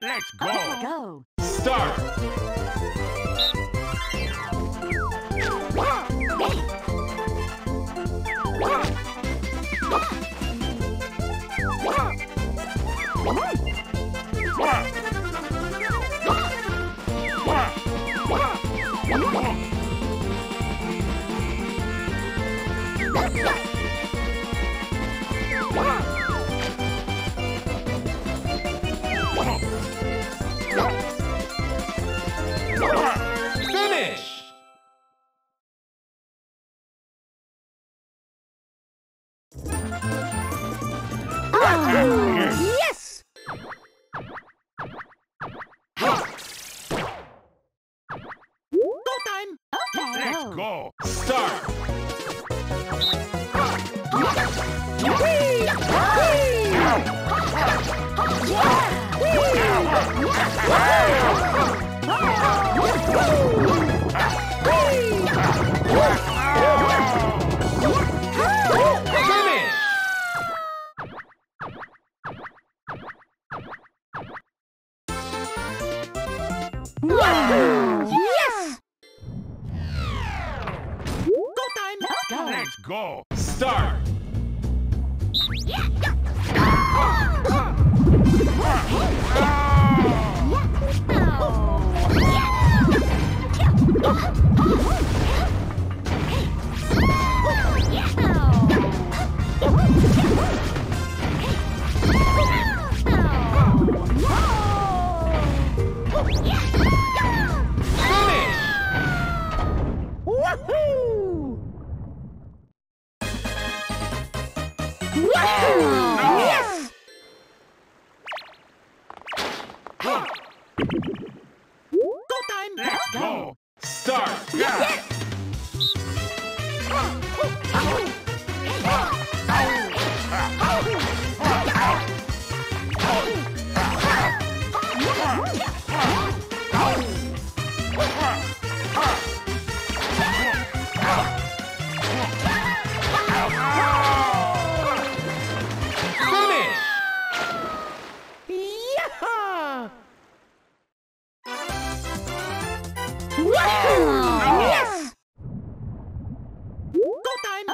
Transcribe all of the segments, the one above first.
Let's go. Okay, go. Start. Finish. Let's go. Start. Finish.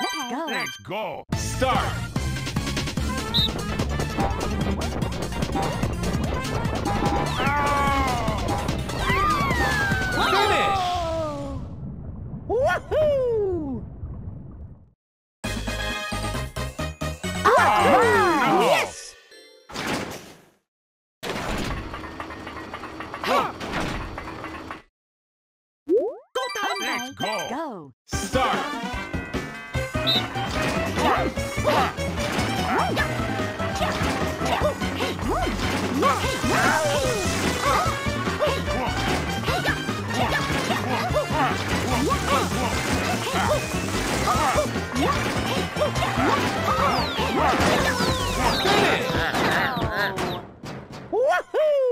Go time. Okay, go. Let's go. Start. Finish. Yes! Yes!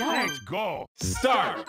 Let's go. Start.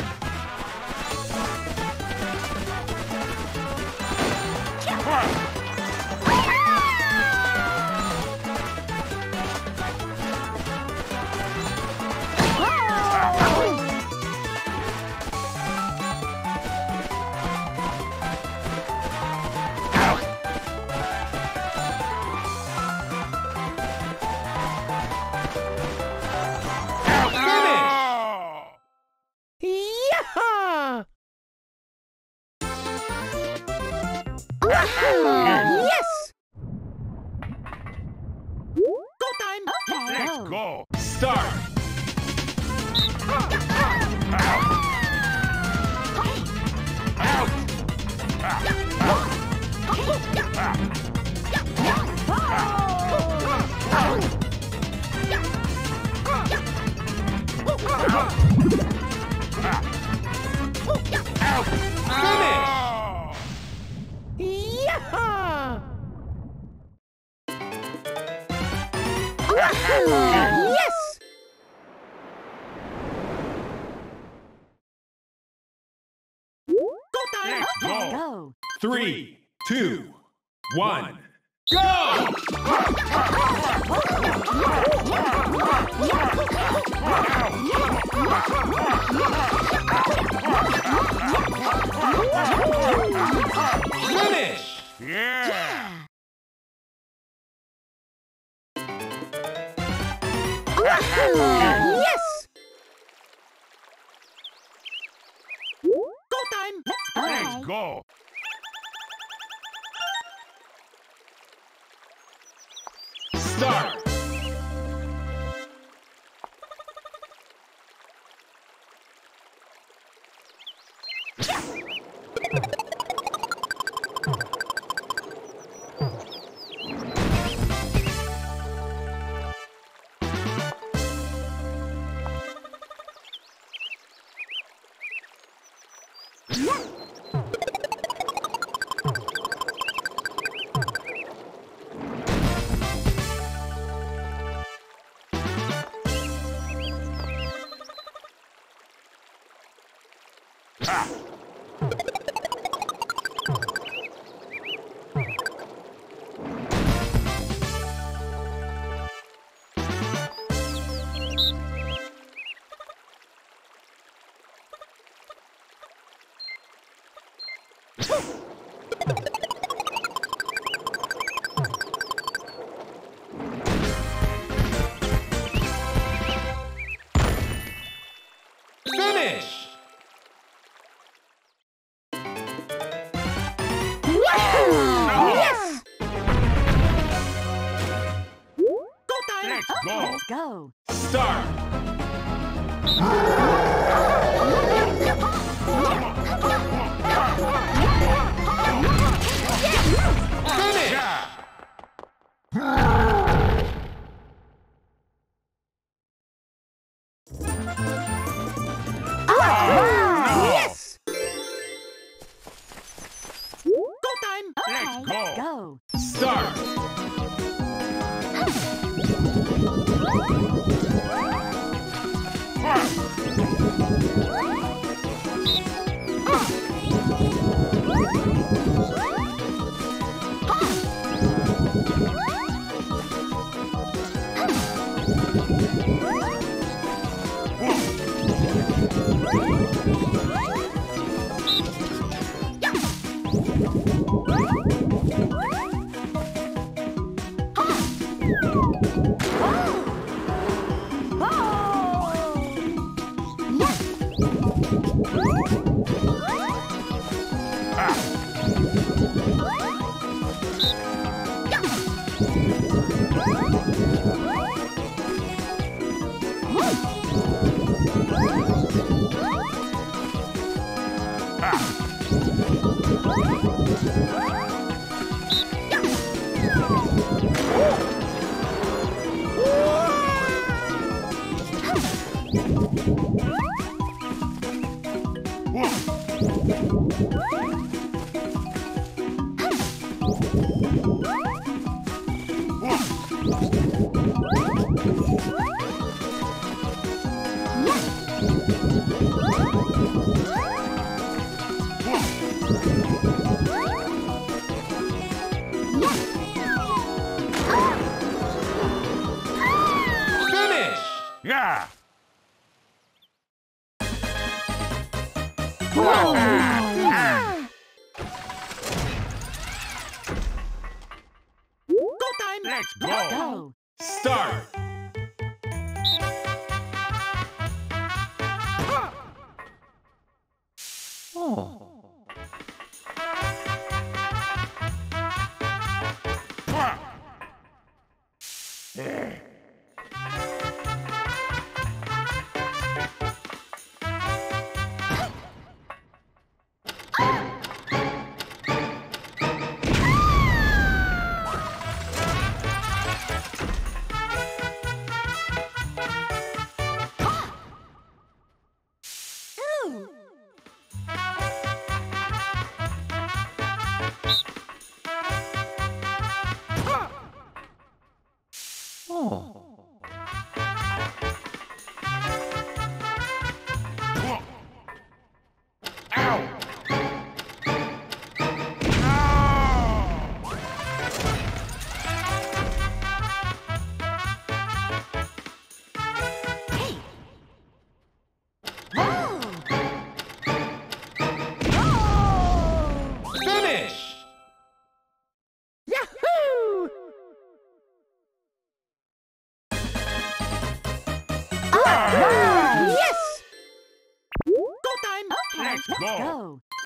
three, two, one, go! Finish! Yeah! yes! Go time! Let's go! Let's go! start. Ha! Ah! Yeah! Whoa! Go time! Let's go! go. Start! Oh.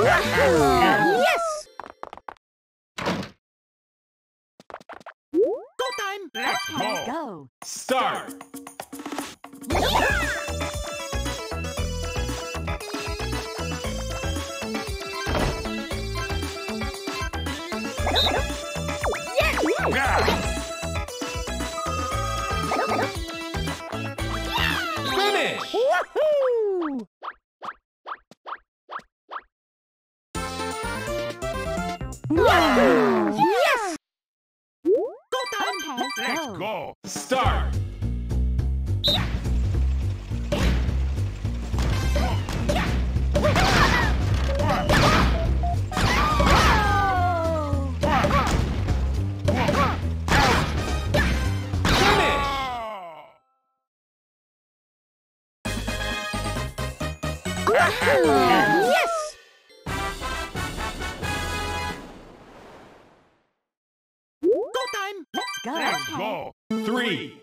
Yes! Go time. Let's Let's go. go. Start. Go. Three,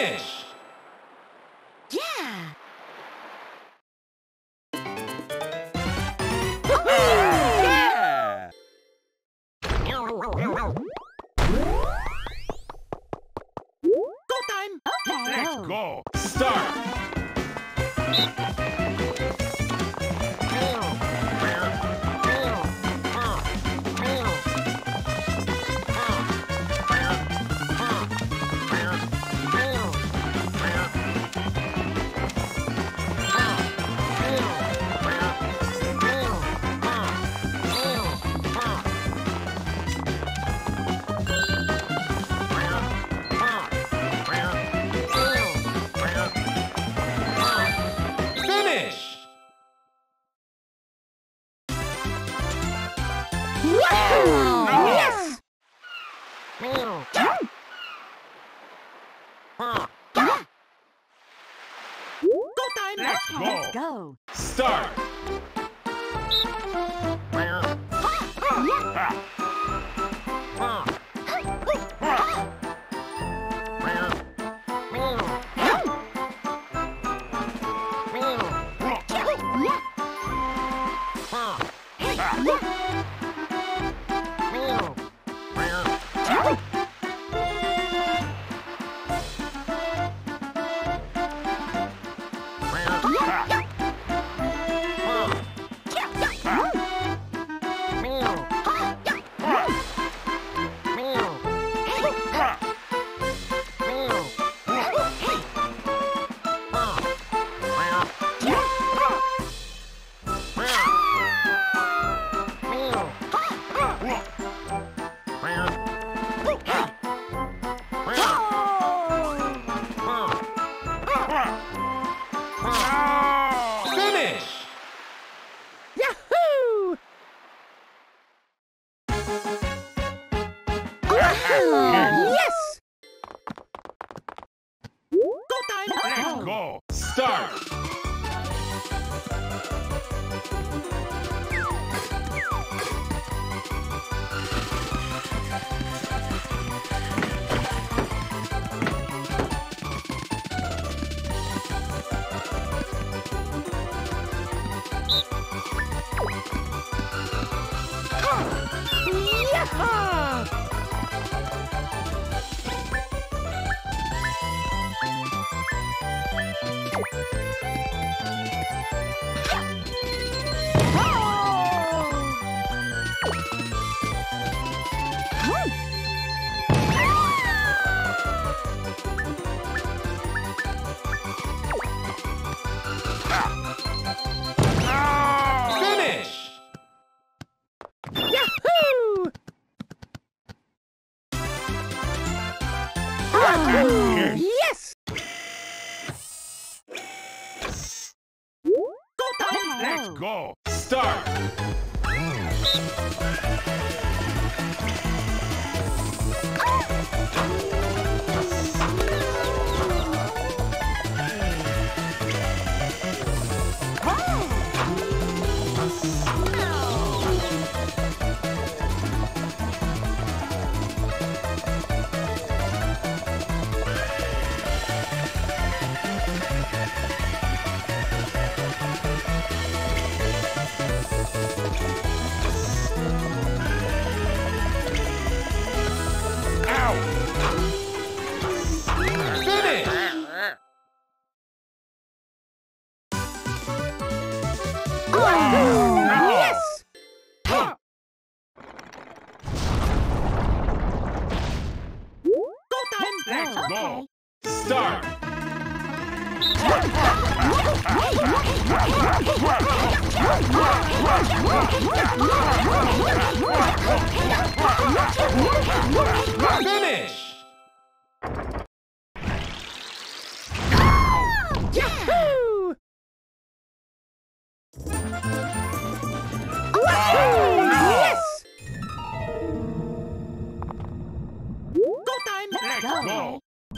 Finish. Go. Start.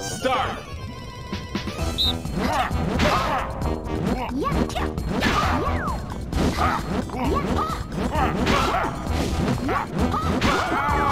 Start. Finish.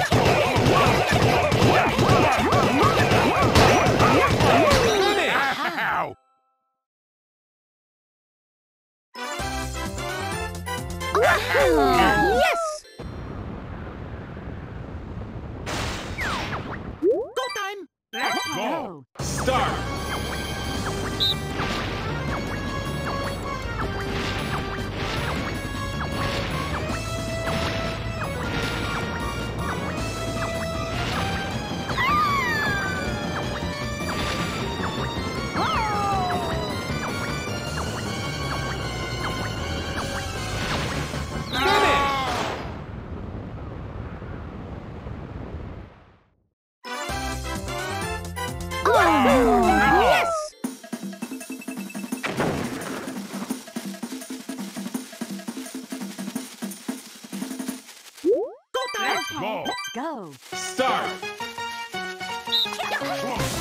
go. Start. Hey.